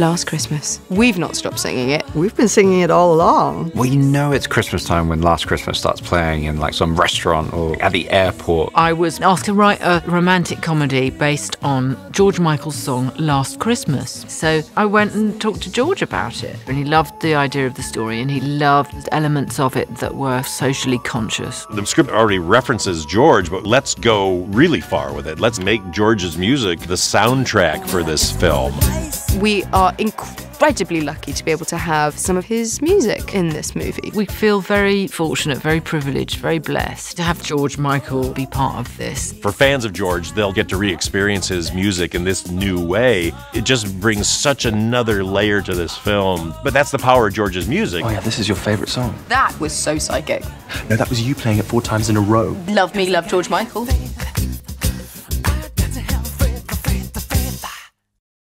Last Christmas. We've not stopped singing it. We've been singing it all along. Well, you know it's Christmas time when Last Christmas starts playing in like some restaurant or at the airport. I was asked to write a romantic comedy based on George Michael's song Last Christmas. So I went and talked to George about it. And he loved the idea of the story and he loved elements of it that were socially conscious. The script already references George, but let's go really far with it. Let's make George's music the soundtrack for this film. We are incredibly lucky to be able to have some of his music in this movie. We feel very fortunate, very privileged, very blessed to have George Michael be part of this. For fans of George, they'll get to re experience his music in this new way. It just brings such another layer to this film. But that's the power of George's music. Oh, yeah, this is your favourite song. That was so psychic. No, that was you playing it four times in a row. Love me, love George Michael.